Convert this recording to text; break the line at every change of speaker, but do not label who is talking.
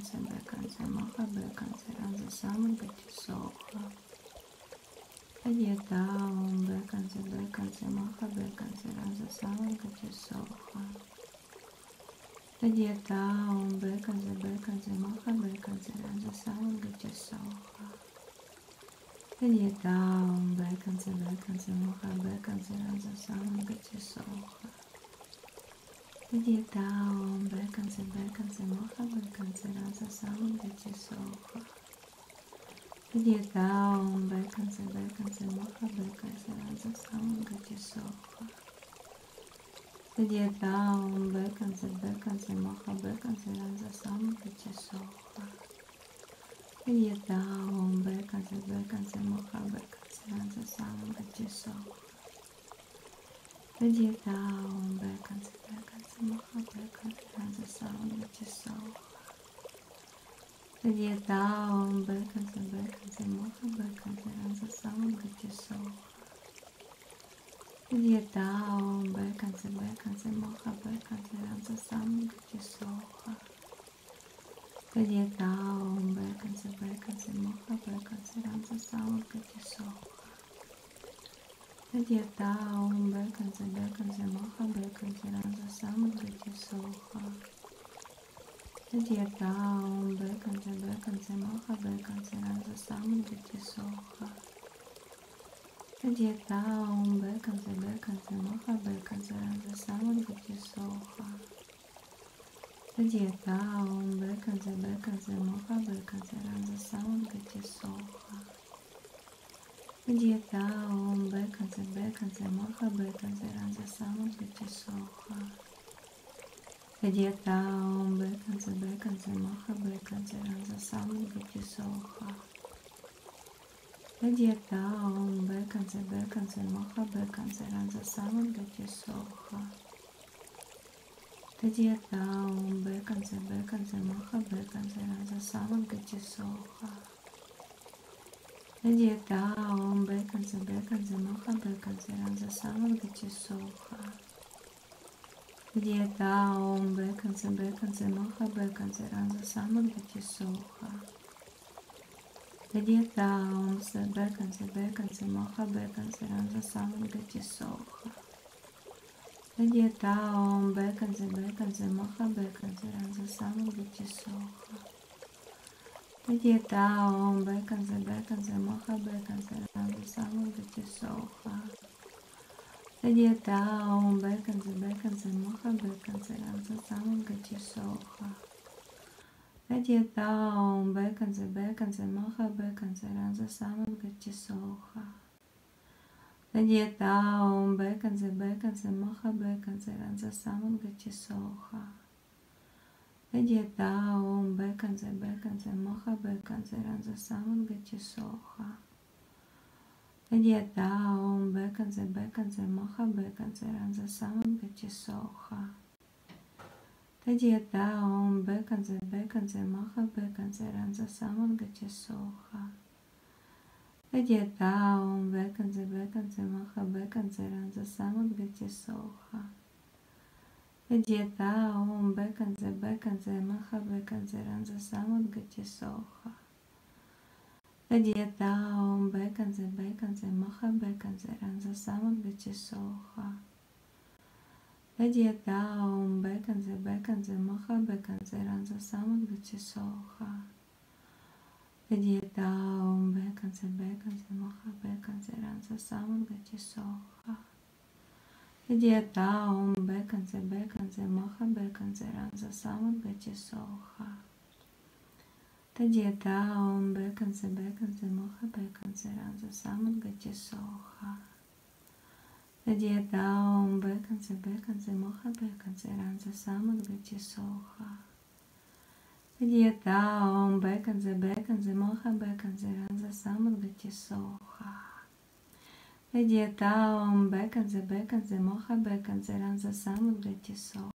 bekance, bekance, moha, bekance, ranza salmon, gaķi soha. Tad iet tālu, bekance, bekance, moha, bekance, ranza salmon, gaķi soha. Tad iet tālu, bekance, bekance, moha, bekance, ranza salmon, gaķi soha. Tad iet tālu, bekance, bekance, moha, bekance, ranza salmon, gaķi soha. Tad iet tālu, bekance, bekance, moha, bekance, ranza salmon, gaķi soha. Tad iet tālu, bekance, bekance, moha, bekance, ranza salmon, gaķi soha. Tad iet tālu, bekance, bekance, moha, bekance, ranza salmon, gaķi soha. Tad iet tālu, bekance, bekance, moha, bekance, ranza salmon, gaķi soha. Tad iet tālu, bekance, bekance, moha, bekance, ranza salmon, gaķi soha. Tad iet tālu, bekance, bekance, moha, bekance, ranza salmon, gaķi soha. Tad iet tālu, bekance, bekance, moha, bekance, ranza salmon, gaķi soha. Tad iet tālu, bekance, bekance, moha, bekance, ranza salmon, gaķi soha. Tad iet tālu, bekance, bekance, moha, bekance, ranza salmon, gaķi soha. Tad iet tālu, bekance, bekance, moha, bekance, ranza salmon, gaķi soha. Tad iet tālu, bekance, bekance, moha, bekance, ranza salmon, gaķi soha. Tad iet tālu, bekance, bekance, moha, bekance, ranza salmon, gaķi soha. Tad iet tālu, bekance, bekance, moha, bekance, ranza salmon, gaķi soha. Tad iet tālu, bekance, bekance, moha, bekance, ranza salmon, gaķi soha. Tad iet tālu, bekance, bekance, moha, bekance, ranza salmon, gaķi soha. Tad iet tālu, bekance, bekance, moha, bekance, ranza salmon, gaķi soha. Где Надета ом беканзе, беканзе, моха беканзе, ранза самом дати соха. Где Надета ом беканзе, беканзе, моха беканзе, ранза самом дати соха. Надета ом се беканзе, беканзе, моха беканзе, ранза самом дати соха. Где Надета ом беканзе, беканзе, моха беканзе, ранза самом дати соха. Salmon, gaķi soha. Tad iet tālu, bekance, bekance, moha, bekance, ranza salmon, gaķi soha. Tad iet tālu, bekance, bekance, moha, bekance, ranza salmon, gaķi soha. Tad iet tālu, bekance, bekance, moha, bekance, ranza salmon, gaķi soha. Tad iet tālu, bekance, bekance, moha, bekance, ranza salmon, gaķi soha. Tad iet tālu, bekance, bekance, moha, bekance, ranza salmon, gaķi soha. Tad iet tālu, bekance, bekance, moha, bekance, ranza salmon, gaķi soha. Tad iet tālu, bekance, bekance, moha, bekance, ranza salmon, gaķi soha. Tad iet tālu, bekance, bekance, moha, bekance, ranza salmon, gaķi soha. Tad iet tālu, bekance, bekance, moha, bekance, ranza salmon, gaķi soha. Tad iet tālu, bekance, bekance, moha, bekance, ranza salmon, gaķi soha. Tad iet tālu, bekance, bekance, moha, bekance, ranza salmon, gaķi soha. Tad iet tālu, bekance, bekance, moha, bekance, ranza salmon, gaķi soha. Tad iet tālu, bekance, bekance, moha, bekance, ranza salmon, gaķi soha. Tad iet tālu, bekance, bekance, moha, bekance, ranza salmon, gaķi soha. Tad iet tālu, bekance, bekance, moha, bekance, ranza salmon, gaķi soha. Tad iet tālu, bekance, bekance, moha, bekance, ranza salmon, gaķi soha. Tad iet tālu, bekance, bekance, moha, bekance, ranza salmon, gaķi soha.